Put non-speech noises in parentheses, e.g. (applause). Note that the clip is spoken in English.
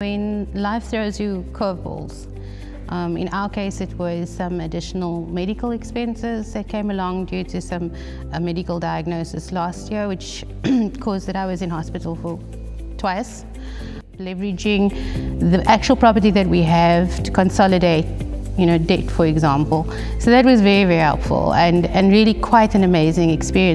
When life throws you curveballs, um, in our case it was some additional medical expenses that came along due to some uh, medical diagnosis last year which (clears throat) caused that I was in hospital for twice. Leveraging the actual property that we have to consolidate you know, debt, for example. So that was very, very helpful and, and really quite an amazing experience.